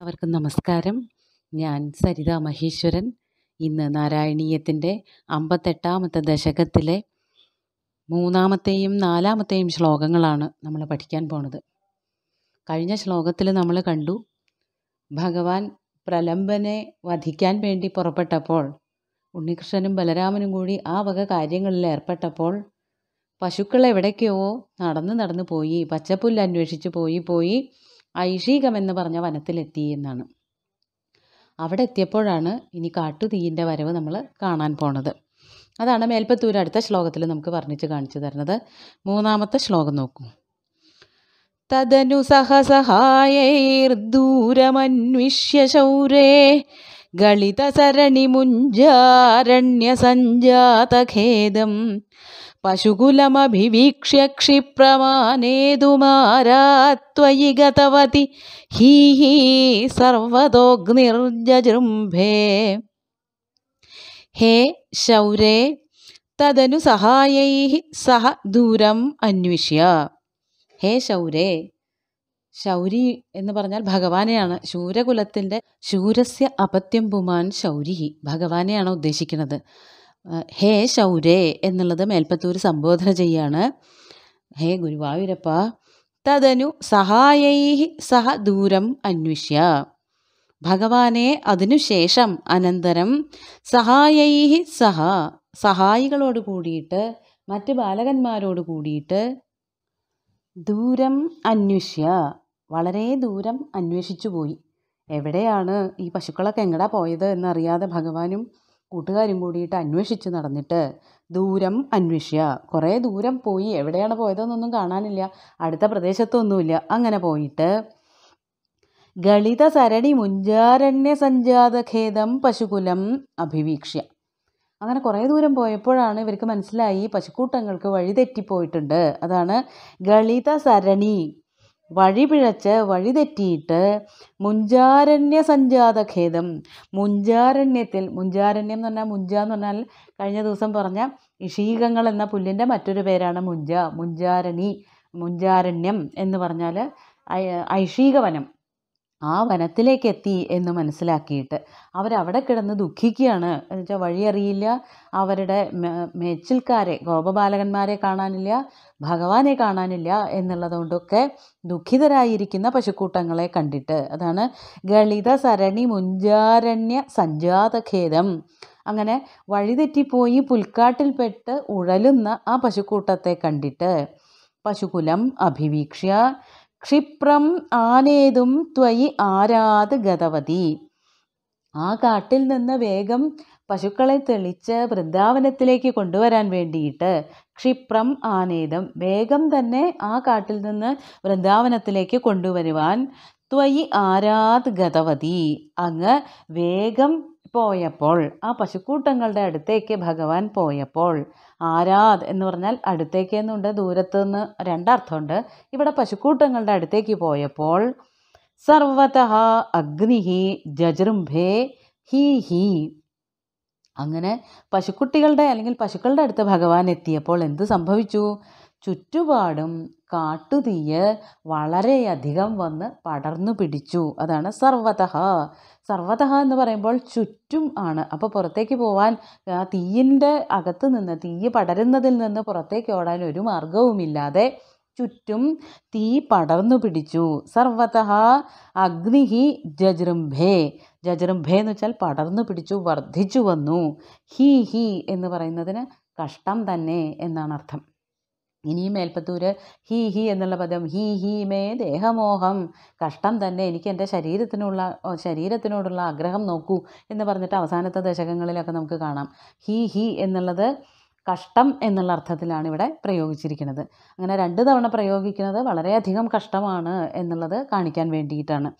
എല്ലാവർക്കും നമസ്കാരം. ഞാൻ സരിത മഹേശ്വരൻ. ഇന്ന് നാരായണീയത്തിന്റെ അമ്പത്തെട്ടാമത്തെ ദശകത്തിലെ മൂന്നാമത്തെയും നാലാമത്തെയും ശ്ലോകങ്ങളാണ് നമ്മൾ പഠിക്കാൻ പോണത്. കഴിഞ്ഞ ശ്ലോകത്തിൽ നമ്മൾ കണ്ടു ഭഗവാൻ പ്രലംബനെ വധിക്കാൻ വേണ്ടി പുറപ്പെട്ടപ്പോൾ ഉണ്ണികൃഷ്ണനും ബലരാമനും കൂടി ആ വക കാര്യങ്ങളിൽ ഏർപ്പെട്ടപ്പോൾ പശുക്കൾ എവിടേക്കോ നടന്ന് നടന്ന് പോയി പച്ചപ്പുല്ല് അന്വേഷിച്ച് പോയി പോയി ഐഷീകം എന്ന് പറഞ്ഞ വനത്തിലെത്തി എന്നാണ്. അവിടെ എത്തിയപ്പോഴാണ് ഇനി കാട്ടുതീയിന്റെ വരവ് നമ്മൾ കാണാൻ പോണത്. അതാണ് മേൽപ്പത്തൂർ അടുത്ത ശ്ലോകത്തിൽ നമുക്ക് വർണിച്ച് കാണിച്ചു തരുന്നത്. മൂന്നാമത്തെ ശ്ലോകം നോക്കൂ. തദനു സഹസഹായൈർദൂരമന്വിഷ്യ ശൗരേ गलितसरणिमुञ्जारण्यसञ्जातखेदं पशुकुलमभिवीक्ष्य क्षिप्रमाणे दुमारा त्वयि गतवति ह्रीः सर्वतोग्निर्जजृम्भे हे शौरे तदनुसहायैः सह दूरम् अन्विष्य। हे शौरे। ശൗരേ എന്ന് പറഞ്ഞാൽ ഭഗവാനെയാണ്. ശൂരകുലത്തിന്റെ ശൂരസ്യ അപത്യം പുമാൻ ശൗരി ഭഗവാനെയാണ് ഉദ്ദേശിക്കുന്നത്. ഹേ ശൗരേ എന്നുള്ളത് മേൽപ്പത്തൂർ സംബോധന ചെയ്യാണ്. ഹേ ഗുരുവായൂരപ്പ തദനു സഹായൈ സഹ ദൂരം അന്വിഷ്യ. ഭഗവാനെ അതിനുശേഷം അനന്തരം സഹായൈ സഹ സഹായികളോട് കൂടിയിട്ട് മറ്റ് ബാലകന്മാരോട് കൂടിയിട്ട് ദൂരം അന്വേഷ്യ. വളരെ ദൂരം അന്വേഷിച്ചു പോയി. എവിടെയാണ് ഈ പശുക്കളൊക്കെ എങ്ങടാ പോയത് എന്നറിയാതെ ഭഗവാനും കൂട്ടുകാരും കൂടിയിട്ട് അന്വേഷിച്ച് നടന്നിട്ട് ദൂരം അന്വേഷ്യ. കുറേ ദൂരം പോയി. എവിടെയാണ് പോയതെന്നൊന്നും കാണാനില്ല. അടുത്ത പ്രദേശത്തൊന്നുമില്ല. അങ്ങനെ പോയിട്ട് ഗളിത സരണി മുഞ്ചാരണ്യ സഞ്ജാതഖേദം പശുകുലം അഭിവീക്ഷ്യ. അങ്ങനെ കുറേ ദൂരം പോയപ്പോഴാണ് ഇവർക്ക് മനസ്സിലായി പശുക്കൂട്ടങ്ങൾക്ക് വഴി തെറ്റിപ്പോയിട്ടുണ്ട്. അതാണ് ഗളിത സരണി. വഴി പിഴച്ച് വഴി തെറ്റിയിട്ട് മുഞ്ചാരണ്യ സഞ്ജാതഖേദം മുഞ്ചാരണ്യത്തിൽ മുഞ്ചാരണ്യം എന്ന് പറഞ്ഞാൽ മുഞ്ച എന്ന് പറഞ്ഞാൽ കഴിഞ്ഞ ദിവസം പറഞ്ഞ ഇഷീകങ്ങൾ എന്ന പുല്ലിന്റെ മറ്റൊരു പേരാണ് മുഞ്ച. മുഞ്ചാരണി മുഞ്ചാരണ്യം എന്ന് പറഞ്ഞാൽ ഐഷീകവനം. ആ വനത്തിലേക്ക് എത്തി എന്ന് മനസ്സിലാക്കിയിട്ട് അവരവിടെ കിടന്ന് ദുഃഖിക്കുകയാണ്. എന്ന് വെച്ചാൽ വഴിയറിയില്ല. അവരുടെ മേച്ചിൽക്കാരെ ഗോപബാലകന്മാരെ കാണാനില്ല ഭഗവാനെ കാണാനില്ല എന്നുള്ളതുകൊണ്ടൊക്കെ ദുഃഖിതരായിരിക്കുന്ന പശുക്കൂട്ടങ്ങളെ കണ്ടിട്ട്. അതാണ് ഗളിത സരണി മുഞ്ചാരണ്യ സഞ്ജാതഖേദം അങ്ങനെ വഴിതെറ്റിപ്പോയി പുൽക്കാട്ടിൽപ്പെട്ട് ഉഴലുന്ന ആ പശുക്കൂട്ടത്തെ കണ്ടിട്ട് പശുകുലം അഭിവീക്ഷ്യ. ക്ഷിപ്രം ആനേതും ത്വയി ആരാത് ഗതവതി. ആ കാട്ടിൽ നിന്ന് വേഗം പശുക്കളെ തെളിച്ച് വൃന്ദാവനത്തിലേക്ക് കൊണ്ടുവരാൻ വേണ്ടിയിട്ട് ക്ഷിപ്രം ആനേതം വേഗം തന്നെ ആ കാട്ടിൽ നിന്ന് വൃന്ദാവനത്തിലേക്ക് കൊണ്ടുവരുവാൻ ത്വയി ആരാത് ഗതവതി. അങ്ങ് വേഗം പോയപ്പോൾ ആ പശുക്കൂട്ടങ്ങളുടെ അടുത്തേക്ക് ഭഗവാൻ പോയപ്പോൾ ആരാത് എന്ന് പറഞ്ഞാൽ അടുത്തേക്ക് എന്നുണ്ട് ദൂരത്ത് നിന്ന് രണ്ടർത്ഥമുണ്ട്. ഇവിടെ പശുക്കൂട്ടങ്ങളുടെ അടുത്തേക്ക് പോയപ്പോൾ സർവത അഗ്നിഹി ജജൃംഭേ ഹീ ഹീ. അങ്ങനെ പശുക്കുട്ടികളുടെ അല്ലെങ്കിൽ പശുക്കളുടെ അടുത്ത് ഭഗവാൻ എത്തിയപ്പോൾ എന്ത് സംഭവിച്ചു? ചുറ്റുപാടും കാട്ടുതീയ് വളരെയധികം വന്ന് പടർന്നു പിടിച്ചു. അതാണ് സർവതഹ. സർവതഹ എന്ന് പറയുമ്പോൾ ചുറ്റും ആണ്. അപ്പോൾ പുറത്തേക്ക് പോവാൻ തീയിന്റെ അകത്ത് നിന്ന് തീയ് പടരുന്നതിൽ നിന്ന് പുറത്തേക്ക് ഓടാൻ ഒരു മാർഗവുമില്ലാതെ ചുറ്റും തീ പടർന്നു പിടിച്ചു. സർവതഹ അഗ്നിഹി ജജൃംഭേ. ജജൃംഭേ എന്ന് വെച്ചാൽ പടർന്നു പിടിച്ചു വർദ്ധിച്ചു വന്നു. ഹി ഹി എന്ന് പറയുന്നതിന് കഷ്ടം തന്നെ എന്നാണ് അർത്ഥം. ഇനിയും മേൽപ്പത്തൂര് ഹീ ഹീ എന്നുള്ള പദം ഹീ ഹീ മേ ദേഹമോഹം. കഷ്ടം തന്നെ എനിക്ക് എന്റെ ശരീരത്തിനുള്ള ശരീരത്തിനോടുള്ള ആഗ്രഹം നോക്കൂ എന്ന് പറഞ്ഞിട്ട് അവസാനത്തെ ദശകങ്ങളിലൊക്കെ നമുക്ക് കാണാം. ഹീ ഹീ എന്നുള്ളത് കഷ്ടം എന്നുള്ള അർത്ഥത്തിലാണ് ഇവിടെ പ്രയോഗിച്ചിരിക്കുന്നത്. അങ്ങനെ രണ്ട് തവണ പ്രയോഗിക്കുന്നത് വളരെയധികം കഷ്ടമാണ് എന്നുള്ളത് കാണിക്കാൻ വേണ്ടിയിട്ടാണ്.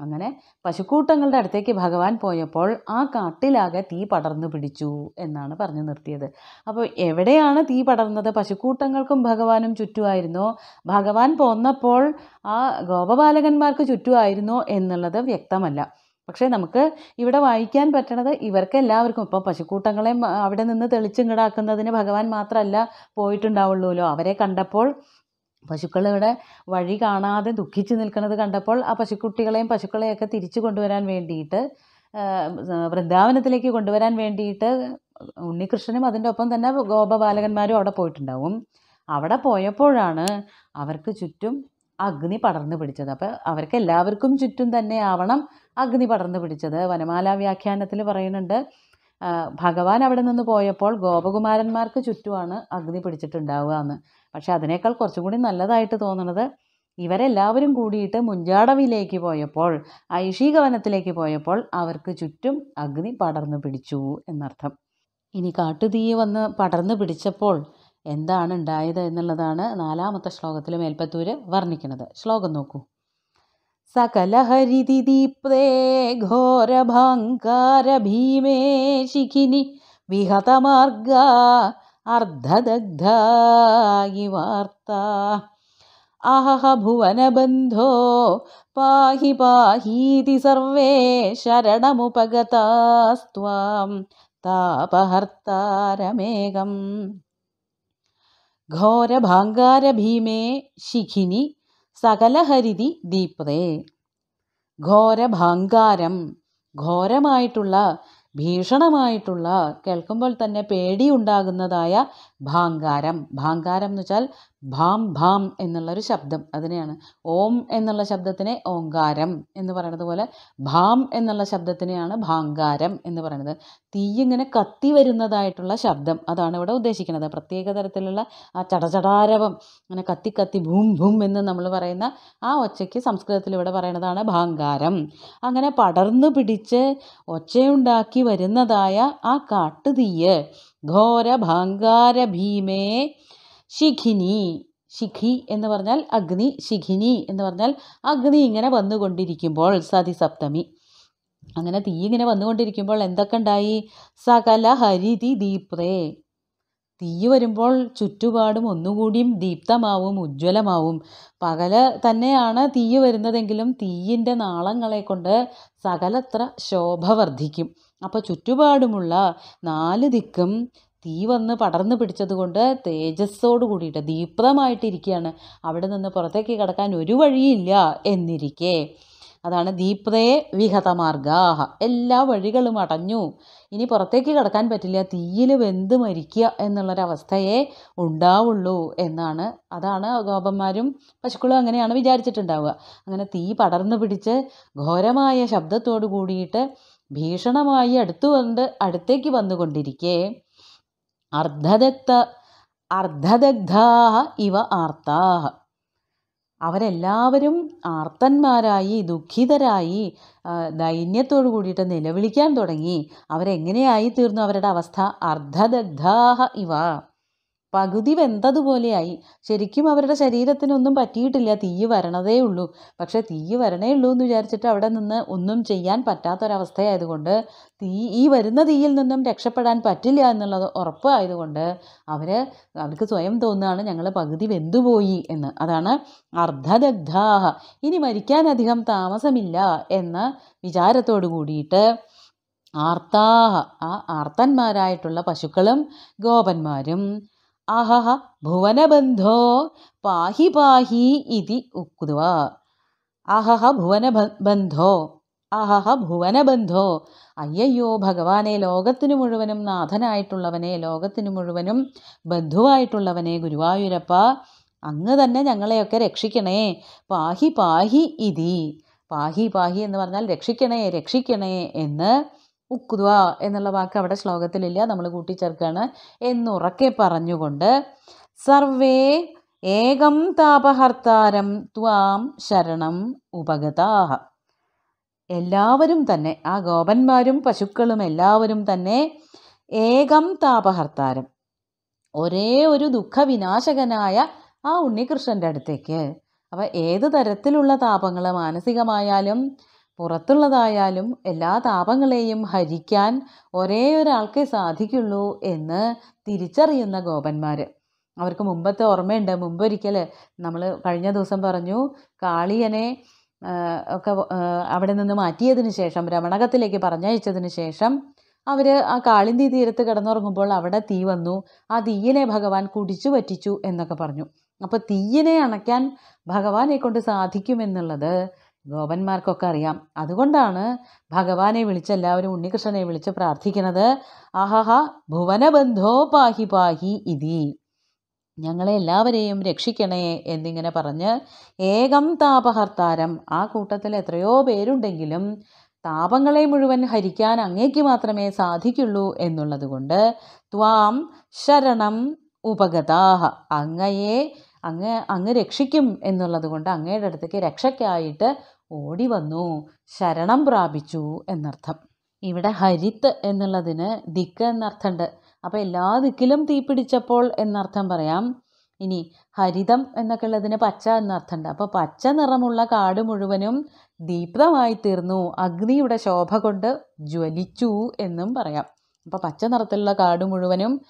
അങ്ങനെ പശുക്കൂട്ടങ്ങളുടെ അടുത്തേക്ക് ഭഗവാൻ പോയപ്പോൾ ആ കാട്ടിലാകെ തീ പടർന്നു പിടിച്ചു എന്നാണ് പറഞ്ഞു നിർത്തിയത്. അപ്പോൾ എവിടെയാണ് തീ പടർന്നത്? പശുക്കൂട്ടങ്ങൾക്കും ഭഗവാനും ചുറ്റുമായിരുന്നോ? ഭഗവാൻ പോന്നപ്പോൾ ആ ഗോപബാലകന്മാർക്ക് ചുറ്റുമായിരുന്നോ എന്നുള്ളത് വ്യക്തമല്ല. പക്ഷേ നമുക്ക് ഇവിടെ വായിക്കാൻ പറ്റണത് ഇവർക്ക് എല്ലാവർക്കും ഇപ്പോൾ പശുക്കൂട്ടങ്ങളെ അവിടെ നിന്ന് തെളിച്ചും കിടാക്കുന്നതിന് ഭഗവാൻ മാത്രമല്ല പോയിട്ടുണ്ടാവുള്ളൂല്ലോ. അവരെ കണ്ടപ്പോൾ പശുക്കൾ ഇവിടെ വഴി കാണാതെ ദുഃഖിച്ച് നിൽക്കുന്നത് കണ്ടപ്പോൾ ആ പശുക്കുട്ടികളെയും പശുക്കളെയൊക്കെ തിരിച്ചു കൊണ്ടുവരാൻ വേണ്ടിയിട്ട് വൃന്ദാവനത്തിലേക്ക് കൊണ്ടുവരാൻ വേണ്ടിയിട്ട് ഉണ്ണികൃഷ്ണനും അതിന്റെ ഒപ്പം തന്നെ ഗോപബാലകന്മാരും അവിടെ പോയിട്ടുണ്ടാവും. അവിടെ പോയപ്പോഴാണ് അവർക്ക് ചുറ്റും അഗ്നി പടർന്നു പിടിച്ചത്. അപ്പോൾ അവർക്ക് എല്ലാവർക്കും ചുറ്റും തന്നെ ആവണം അഗ്നി പടർന്നു പിടിച്ചത്. വനമാല വ്യാഖ്യാനത്തിൽ പറയുന്നുണ്ട് ഭഗവാൻ അവിടെ നിന്ന് പോയപ്പോൾ ഗോപകുമാരന്മാർക്ക് ചുറ്റുമാണ് അഗ്നി പിടിച്ചിട്ടുണ്ടാവുക എന്ന്. പക്ഷെ അതിനേക്കാൾ കുറച്ചും കൂടി നല്ലതായിട്ട് തോന്നുന്നത് ഇവരെല്ലാവരും കൂടിയിട്ട് മുഞ്ചാടവിലേക്ക് പോയപ്പോൾ ഐഷീകവനത്തിലേക്ക് പോയപ്പോൾ അവർക്ക് ചുറ്റും അഗ്നി പടർന്നു പിടിച്ചു എന്നർത്ഥം. ഇനി കാട്ടുതീ വന്ന് പടർന്നു പിടിച്ചപ്പോൾ എന്താണ് ഉണ്ടായത് എന്നുള്ളതാണ് നാലാമത്തെ ശ്ലോകത്തിൽ മേൽപ്പത്തൂര് വർണിക്കുന്നത്. ശ്ലോകം നോക്കൂ. सकलहरिति दीप्ते घोरभाङ्कारभीमे शिखिनि विहतमार्गा अर्धदग्धायि वार्ता। अह भुवनबन्धो पाहि पाहीति सर्वे शरणमुपगतास्त्वां तापहर्तारमेघम्। घोरभाङ्गारभीमे शिखिनि സകലഹരിതി ദീപ്തേ. ഘോരഭാങ്കാരം ഘോരമായിട്ടുള്ള ഭീഷണമായിട്ടുള്ള കേൾക്കുമ്പോൾ തന്നെ പേടിയുണ്ടാകുന്നതായ ഭാങ്കാരം. ഭാങ്കാരം എന്ന് വെച്ചാൽ ഭാം ഭാം എന്നുള്ളൊരു ശബ്ദം അതിനെയാണ്. ഓം എന്നുള്ള ശബ്ദത്തിനെ ഓങ്കാരം എന്ന് പറയുന്നത് പോലെ ഭാം എന്നുള്ള ശബ്ദത്തിനെയാണ് ഭാങ്കാരം എന്ന് പറയുന്നത് തീ ഇങ്ങനെ കത്തി വരുന്നതായിട്ടുള്ള ശബ്ദം അതാണ് ഇവിടെ ഉദ്ദേശിക്കുന്നത്. പ്രത്യേക തരത്തിലുള്ള ആ ചടചടാരവം അങ്ങനെ കത്തി കത്തി ഭൂം ഭൂം എന്ന് നമ്മൾ പറയുന്ന ആ ഒച്ചയ്ക്ക് സംസ്കൃതത്തിൽ ഇവിടെ പറയുന്നതാണ് ഭാങ്കാരം. അങ്ങനെ പടർന്നു പിടിച്ച് ഒച്ചയുണ്ടാക്കി വരുന്നതായ ആ കാട്ടുതീയ് ഘോര ഭാങ്കാര ഭീമേ ശിഖിനി. ശിഖി എന്ന് പറഞ്ഞാൽ അഗ്നി ശിഖിനി എന്ന് പറഞ്ഞാൽ അഗ്നി ഇങ്ങനെ വന്നുകൊണ്ടിരിക്കുമ്പോൾ സതി സപ്തമി അങ്ങനെ തീ ഇങ്ങനെ വന്നുകൊണ്ടിരിക്കുമ്പോൾ എന്തൊക്കെ ഉണ്ടായി? സകല ഹരിതി ദീപ്രേ തീ വരുമ്പോൾ ചുറ്റുപാടും ഒന്നുകൂടിയും ദീപ്തമാവും ഉജ്ജ്വലമാവും. പകൽ തന്നെയാണ് തീ വരുന്നതെങ്കിലും തീയിന്റെ നാളങ്ങളെ കൊണ്ട് സകലത്ര ശോഭ വർദ്ധിക്കും. അപ്പോൾ ചുറ്റുപാടുമുള്ള നാല് ദിക്കും തീ വന്ന് പടർന്നു പിടിച്ചതുകൊണ്ട് തേജസ്സോട് കൂടിയിട്ട് ദീപ്തമായിട്ടിരിക്കുകയാണ്. അവിടെ നിന്ന് പുറത്തേക്ക് കിടക്കാൻ ഒരു വഴിയില്ല എന്നിരിക്കെ. അതാണ് ദീപ്തയെ വിഹതമാർഗാഹ. എല്ലാ വഴികളും അടഞ്ഞു. ഇനി പുറത്തേക്ക് കിടക്കാൻ പറ്റില്ല. തീയിൽ വെന്ത് മരിക്കുക എന്നുള്ളൊരവസ്ഥയെ ഉണ്ടാവുള്ളൂ എന്നാണ്. അതാണ് ഗോപന്മാരും പശുക്കളും അങ്ങനെയാണ് വിചാരിച്ചിട്ടുണ്ടാവുക. അങ്ങനെ തീ പടർന്നു പിടിച്ച് ഘോരമായ ശബ്ദത്തോടു കൂടിയിട്ട് ഭീഷണമായി അടുത്തു വന്ന് അടുത്തേക്ക് വന്നുകൊണ്ടിരിക്കെ. അർദ്ധദഗ്ധ അർദ്ധദഗ്ധാ ഇവ ആർത്താഹ. അവരെല്ലാവരും ആർത്തന്മാരായി ദുഃഖിതരായി ദൈന്യത്തോടു കൂടിയിട്ട് നിലവിളിക്കാൻ തുടങ്ങി. അവരെങ്ങനെയായി തീർന്നു? അവരുടെ അവസ്ഥ അർദ്ധദഗ്ധാഹ ഇവ. പകുതി വെന്തതുപോലെയായി ശരിക്കും അവരുടെ ശരീരത്തിനൊന്നും പറ്റിയിട്ടില്ല. തീയ് വരണതേ ഉള്ളൂ. പക്ഷെ തീയ് വരണേ ഉള്ളൂ എന്ന് വിചാരിച്ചിട്ട് അവിടെ നിന്ന് ഒന്നും ചെയ്യാൻ പറ്റാത്തൊരവസ്ഥയായതുകൊണ്ട് തീ ഈ വരുന്ന തീയിൽ നിന്നും രക്ഷപ്പെടാൻ പറ്റില്ല എന്നുള്ളത് ഉറപ്പായതുകൊണ്ട് അവർ അവർക്ക് സ്വയം തോന്നുകയാണ് ഞങ്ങൾ പകുതി വെന്തുപോയി എന്ന്. അതാണ് അർദ്ധദഗ്ധാഹ. ഇനി മരിക്കാൻ അധികം താമസമില്ല എന്ന വിചാരത്തോടു കൂടിയിട്ട് ആർത്താഹ ആ ആർത്തന്മാരായിട്ടുള്ള പശുക്കളും ഗോപന്മാരും അഹഹ ഭുവനബന്ധോ പാഹി പാഹി ഇതി ഉക്തുവ അഹഹ ഭുവനബന്ധോ അഹഹ ഭുവനബന്ധോ. അയ്യയ്യോ ഭഗവാനെ ലോകത്തിനു മുഴുവനും നാഥനായിട്ടുള്ളവനെ ലോകത്തിനു മുഴുവനും ബന്ധുവായിട്ടുള്ളവനെ ഗുരുവായൂരപ്പ അങ്ങ് തന്നെ ഞങ്ങളെയൊക്കെ രക്ഷിക്കണേ. പാഹി പാഹി ഇതി. പാഹി പാഹി എന്ന് പറഞ്ഞാൽ രക്ഷിക്കണേ രക്ഷിക്കണേ എന്ന് ഉക്കുതുവ എന്നുള്ള വാക്ക് അവിടെ ശ്ലോകത്തിലില്ല. നമ്മൾ കൂട്ടിച്ചേർക്കുകയാണ് എന്നുറക്കെ പറഞ്ഞുകൊണ്ട് സർവേ ഏകം താപഹർത്താരം ത്വാം ശരണം ഉപഗതാഹ. എല്ലാവരും തന്നെ ആ ഗോപന്മാരും പശുക്കളും എല്ലാവരും തന്നെ ഏകം താപഹർത്താരം. ഒരേ ഒരു ദുഃഖവിനാശകനായ ആ ഉണ്ണികൃഷ്ണന്റെ അടുത്തേക്ക്. അപ്പോൾ ഏത് തരത്തിലുള്ള താപങ്ങൾ മാനസികമായാലും പുറത്തുള്ളതായാലും എല്ലാ താപങ്ങളെയും ഹരിക്കാൻ ഒരേ ഒരാൾക്കേ സാധിക്കുള്ളൂ എന്ന് തിരിച്ചറിയുന്ന ഗോപന്മാർ അവർക്ക് മുമ്പത്തെ ഓർമ്മയുണ്ട്. മുമ്പൊരിക്കൽ നമ്മൾ കഴിഞ്ഞ ദിവസം പറഞ്ഞു കാളിയനെ ഒക്കെ അവിടെ നിന്ന് മാറ്റിയതിന് ശേഷം രമണകത്തിലേക്ക് പറഞ്ഞയച്ചതിന് ശേഷം അവർ ആ കാളിന്തി തീരത്ത് കിടന്നുറങ്ങുമ്പോൾ അവിടെ തീ വന്നു. ആ തീയിനെ ഭഗവാൻ കുടിച്ചു പറ്റിച്ചു എന്നൊക്കെ പറഞ്ഞു. അപ്പോൾ തീയിനെ അണയ്ക്കാൻ ഭഗവാനെ കൊണ്ട് സാധിക്കുമെന്നുള്ളത് ഗോപന്മാർക്കൊക്കെ അറിയാം. അതുകൊണ്ടാണ് ഭഗവാനെ വിളിച്ച് എല്ലാവരും ഉണ്ണികൃഷ്ണനെ വിളിച്ച് പ്രാർത്ഥിക്കുന്നത്. അഹഹ ഭുവനബന്ധോ പാഹി പാഹി ഇതി. ഞങ്ങളെ എല്ലാവരെയും രക്ഷിക്കണേ എന്നിങ്ങനെ പറഞ്ഞ് ഏകം താപഹർത്താരം. ആ കൂട്ടത്തിൽ എത്രയോ പേരുണ്ടെങ്കിലും താപങ്ങളെ മുഴുവൻ ഹരിക്കാൻ അങ്ങേക്ക് മാത്രമേ സാധിക്കുള്ളൂ എന്നുള്ളതുകൊണ്ട് ത്വാം ശരണം ഉപഗതാഹ. അങ്ങയെ അങ്ങ് അങ്ങ് രക്ഷിക്കും എന്നുള്ളത് കൊണ്ട് അങ്ങയുടെ അടുത്തേക്ക് രക്ഷയ്ക്കായിട്ട് ഓടി വന്നു. ശരണം പ്രാപിച്ചു എന്നർത്ഥം. ഇവിടെ ഹരിത്ത് എന്നുള്ളതിന് ദിക്ക് എന്നർത്ഥമുണ്ട്. അപ്പോൾ എല്ലാ ദിക്കിലും തീ പിടിച്ചപ്പോൾ എന്നർത്ഥം പറയാം. ഇനി ഹരിതം എന്നൊക്കെ ഉള്ളതിന് പച്ച എന്നർത്ഥമുണ്ട്. അപ്പോൾ പച്ച നിറമുള്ള കാട് മുഴുവനും ദീപ്തമായി തീർന്നു. അഗ്നിയുടെ ശോഭ കൊണ്ട് ജ്വലിച്ചു എന്നും പറയാം. അപ്പോൾ പച്ച നിറത്തിലുള്ള കാട് മുഴുവനും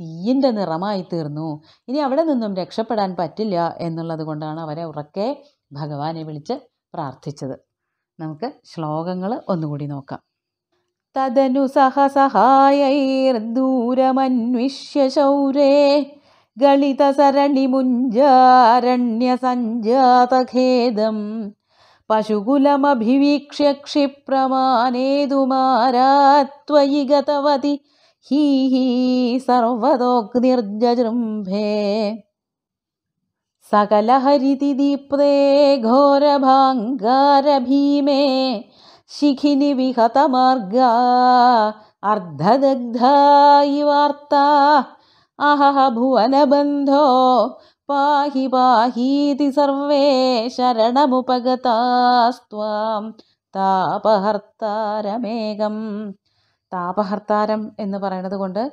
തീയിന്റെ നിറമായി തീർന്നു. ഇനി അവിടെ നിന്നും രക്ഷപ്പെടാൻ പറ്റില്ല എന്നുള്ളത് കൊണ്ടാണ് അവരെ ഉറക്കെ ഭഗവാനെ വിളിച്ച് പ്രാർത്ഥിച്ചത്. നമുക്ക് ശ്ലോകങ്ങൾ ഒന്നുകൂടി നോക്കാം. തദനു സഹസഹായൈർദൂരമന്വിഷ്യ ശൗരേ ഗളിതസരണിമുഞ്ചാരണ്യസഞ്ജാതഖേദം പശുകുലമഭിവീക്ഷ്യ ക്ഷിപ്രമാനേതുമാരാത്വയി ഗതവതി ഹീ ഹീ സർവതോഗ്നിർജൃംഭേ सकलहरितिदीप्ते घोरभाङ्गारभीमे शिखिनि विहतमार्गा अर्धदग्धा इवार्ता अहह भुवनबन्धो पाहि पाहीति सर्वे ശരണമുപഗതാസ്ത്വാം താപഹർത്താരമേകം താപഹർത്താരം എന്ന് പറയുന്നത് കൊണ്ട്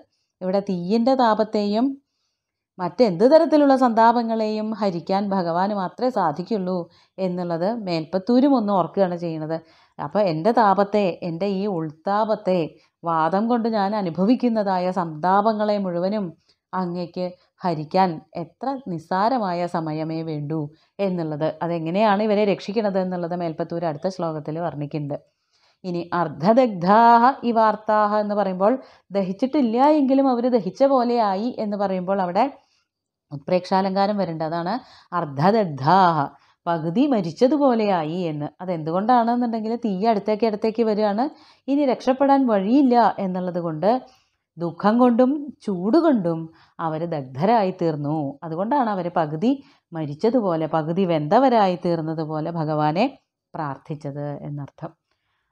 ഇവിടെ തീയിൻ്റെ താപത്തെയും മറ്റെന്ത് തരത്തിലുള്ള സന്താപങ്ങളെയും ഹരിക്കാൻ ഭഗവാന് മാത്രമേ സാധിക്കുള്ളൂ എന്നുള്ളത് മേൽപ്പത്തൂരും ഒന്ന് ഓർക്കുകയാണ് ചെയ്യുന്നത്. അപ്പോൾ എന്റെ താപത്തെ എന്റെ ഈ ഉൾത്താപത്തെ വാദം കൊണ്ട് ഞാൻ അനുഭവിക്കുന്നതായ സന്താപങ്ങളെ മുഴുവനും അങ്ങേക്ക് ഹരിക്കാൻ എത്ര നിസ്സാരമായ സമയമേ വേണ്ടൂ എന്നുള്ളത്. അതെങ്ങനെയാണ് ഇവരെ രക്ഷിക്കണത് എന്നുള്ളത് മേൽപ്പത്തൂർ അടുത്ത ശ്ലോകത്തിൽ വർണിക്കുന്നുണ്ട്. ഇനി അർദ്ധദഗ്ധാഹ ഈ വാർത്താഹ എന്ന് പറയുമ്പോൾ ദഹിച്ചിട്ടില്ല എങ്കിലും അവർ ദഹിച്ച പോലെയായി എന്ന് പറയുമ്പോൾ അവിടെ ഉത്പ്രേക്ഷാലങ്കാരം വരുന്നുണ്ട് അതാണ് അർദ്ധദഗ്ധാഹ. പകുതി മരിച്ചതുപോലെയായി എന്ന്. അതെന്തുകൊണ്ടാണെന്നുണ്ടെങ്കിൽ തീ അടുത്തേക്ക് അടുത്തേക്ക് വരികയാണ്. ഇനി രക്ഷപ്പെടാൻ വഴിയില്ല എന്നുള്ളത് കൊണ്ട് ദുഃഖം കൊണ്ടും ചൂട് കൊണ്ടും അവർ ദഗ്ധരായി തീർന്നു. അതുകൊണ്ടാണ് അവർ പകുതി മരിച്ചതുപോലെ പകുതി വെന്തവരായി തീർന്നതുപോലെ ഭഗവാനെ പ്രാർത്ഥിച്ചത് എന്നർത്ഥം.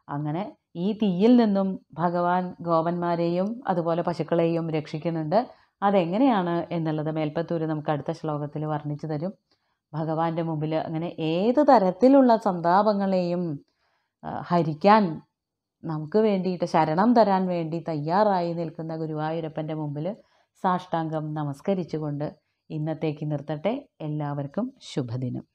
അങ്ങനെ ഈ തീയിൽ നിന്നും ഭഗവാൻ ഗോപന്മാരെയും അതുപോലെ പശുക്കളെയും രക്ഷിക്കുന്നുണ്ട്. അതെങ്ങനെയാണ് എന്നുള്ളത് മേൽപ്പത്തൂര് നമുക്ക് അടുത്ത ശ്ലോകത്തിൽ വർണിച്ചു തരും. ഭഗവാന്റെ മുമ്പിൽ അങ്ങനെ ഏത് തരത്തിലുള്ള സന്താപങ്ങളെയും ഹരിക്കാൻ നമുക്ക് വേണ്ടിയിട്ട് ശരണം തരാൻ വേണ്ടി തയ്യാറായി നിൽക്കുന്ന ഗുരുവായൂരപ്പന്റെ മുമ്പിൽ സാഷ്ടാംഗം നമസ്കരിച്ചുകൊണ്ട് ഇന്നത്തേക്ക് നിർത്തട്ടെ. എല്ലാവർക്കും ശുഭദിനം.